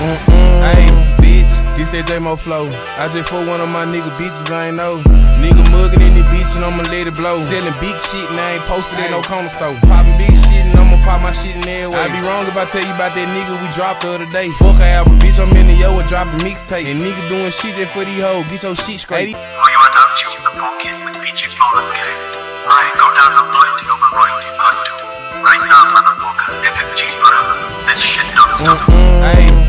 Hey bitch, this that J-Mo flow. I just for one of my nigga bitches, I ain't know. Nigga mugging in the bitch and I'ma let it blow. Selling big shit and I ain't posted at no corner store. Popping big shit and I'ma pop my shit in every way. I be wrong if I tell you about that nigga we dropped the other day. Fuck a album, bitch, I'm in the yo and dropping mixtape. And nigga doing shit just for these hoes. Get your shit straight. Oh, you are now tuned the pocket with Fiji Flawless K. Right, go down the loyalty over royalty part two. Right now, motherfucker, FFG forever. This shit don't stop. Hey,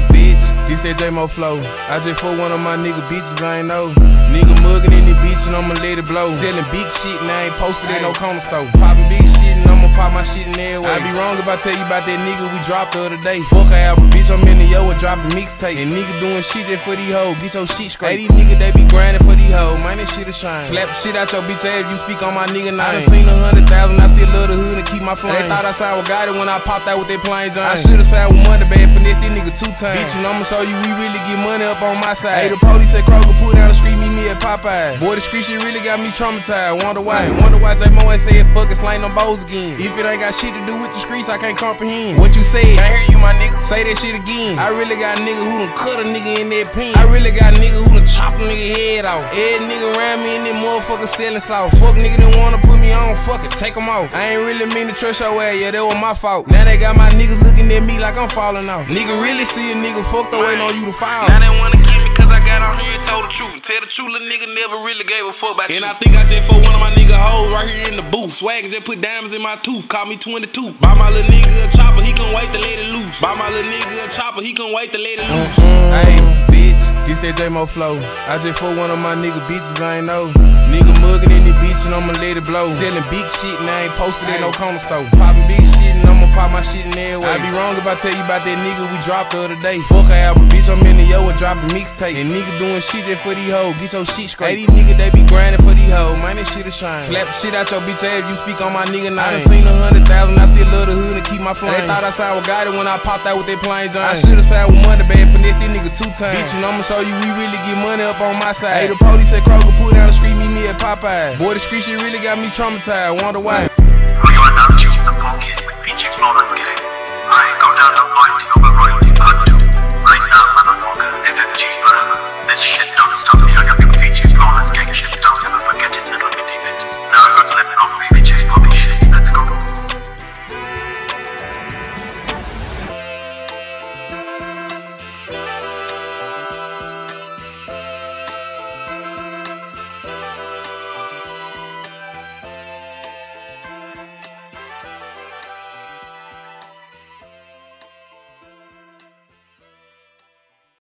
this that J-Mo flow. I just for one of my nigga bitches, I ain't know. Nigga mugging in the bitch and I'ma let it blow. Selling big shit and I ain't posted at no corner store. Popping big shit and I'ma pop my shit in every way. I be wrong if I tell you about that nigga we dropped the other day. Fuck a album, bitch, I'm in the yo and dropping mixtape. And nigga doing shit just for these hoes. Get your shit straight. Hey, these niggas, they be grinding for these hoes. Man, this shit a shine. Slap the shit out your bitch ass if you speak on my nigga name. I done seen a hundred thousand, I still love the hood and keep my flame. They thought I signed with Gotti when I popped out with that plain Jane. I should've signed with money, bad finesse this nigga two times. Bitch, and I'ma show you we really get money up on my side. Hey, the police said Kroger pull down the street, meet me at Popeye. Boy, the street shit really got me traumatized. Wonder why. Wonder why J Mo ain't say fuck it, slang them bows again. If it ain't got shit to do with the streets, I can't comprehend. What you said, I hear you, my nigga. Say that shit again. I really got a nigga who done cut a nigga in that pen. I really got a nigga who done chop a nigga head off. Every nigga around me in that motherfucker selling sauce. Fuck nigga didn't wanna put me on, fuck it, take 'em off. I ain't really mean to trust your ass, yeah, that was my fault. Now they got my niggas looking at me like I'm falling off. Nigga really see a nigga fucked waiting on you to fall. Now they wanna kill me cause I got on here and told the truth. And tell the truth, little nigga never really gave a fuck about And you. I think I just for one of my nigga hoes right here in the booth. Swag just put diamonds in my tooth. Call me 22. Buy my little nigga a chopper, he can wait to let it loose. Buy my little nigga a chopper, he can wait to let it loose. Uh, hey, bitch, this that J-Mo flow. I just for one of my nigga bitches, I ain't know. Nigga mugging in the bitch and I'ma let it blow. Selling big shit and I ain't posted at no corner store. Popping big shit and I'ma pop my shit in every way. I be wrong if I tell you about that nigga we dropped the other day. Fuck a album, bitch, I'm in the yo and dropping mixtape. And nigga doing shit just for these hoes. Get your shit straight. Hey, these niggas, they be grinding for these hoes. Man, this shit a shine. Slap the shit out your bitch ass if you speak on my nigga name. I done seen a hundred thousand, I still love the hood and keep my flame. They thought I signed with Gotti when I popped out with that plain Jane. I should've signed with money, bad finesse this nigga two times. Bitch, and I'ma show you we really get money up on my side. Hey, the police said Kroger pull down the street, meet me at Popeye. Boy, the street shit really got me traumatized. Wonder why.